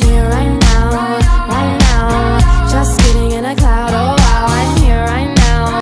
down here right